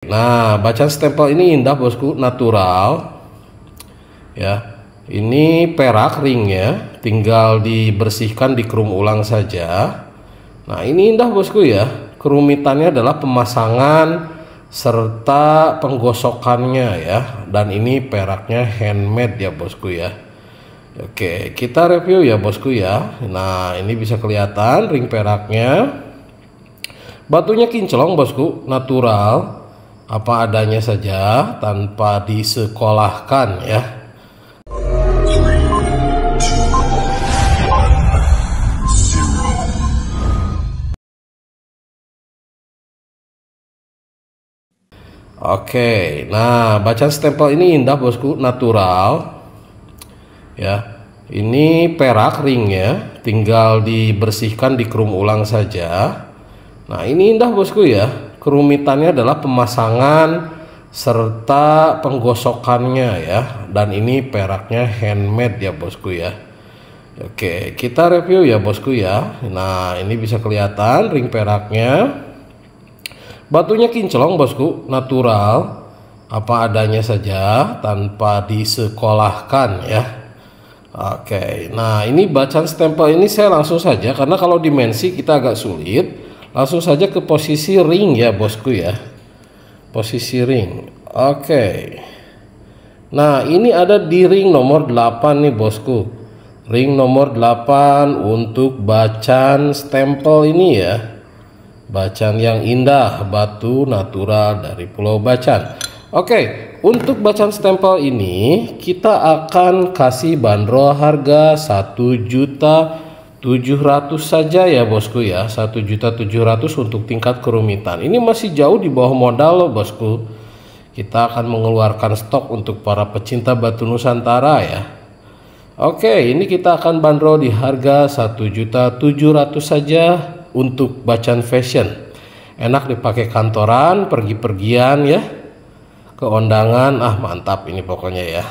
Nah, bacaan stempel ini indah bosku, natural. Ya. Ini perak ringnya, tinggal dibersihkan dikerum ulang saja. Nah, ini indah bosku ya. Kerumitannya adalah pemasangan serta penggosokannya ya. Dan ini peraknya handmade ya bosku ya. Oke, kita review ya bosku ya. Nah, ini bisa kelihatan ring peraknya. Batunya kinclong bosku, natural apa adanya saja tanpa disekolahkan ya. Oke, nah bacaan stempel ini indah bosku, natural. Ya, ini perak ringnya, tinggal dibersihkan dikerum ulang saja. Nah ini indah bosku ya, kerumitannya adalah pemasangan serta penggosokannya ya. Dan ini peraknya handmade ya bosku ya. Oke kita review ya bosku ya. Nah ini bisa kelihatan ring peraknya. Batunya kinclong bosku. Natural. Apa adanya saja tanpa disekolahkan ya. Oke nah ini bacaan stempel ini saya langsung saja karena kalau dimensi kita agak sulit langsung saja ke posisi ring ya bosku ya. Posisi ring. Oke. Nah ini ada di ring nomor 8 nih bosku. Ring nomor 8 untuk bacaan stempel ini ya. Bacaan yang indah batu natural dari pulau bacan. Oke untuk bacaan stempel ini kita akan kasih bandrol harga 1 juta 700 saja ya bosku ya. 1.700 untuk tingkat kerumitan. Ini masih jauh di bawah modal loh bosku. Kita akan mengeluarkan stok untuk para pecinta batu Nusantara ya. Oke ini kita akan bandrol di harga 1.700 saja untuk bacaan fashion. Enak dipakai kantoran pergi-pergian ya. Ke undangan ah mantap ini pokoknya ya